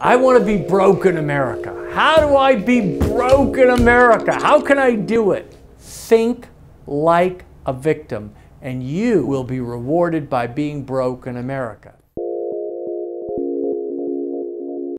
I want to be broken America. How do I be broken America? How can I do it? Think like a victim, and you will be rewarded by being broken America.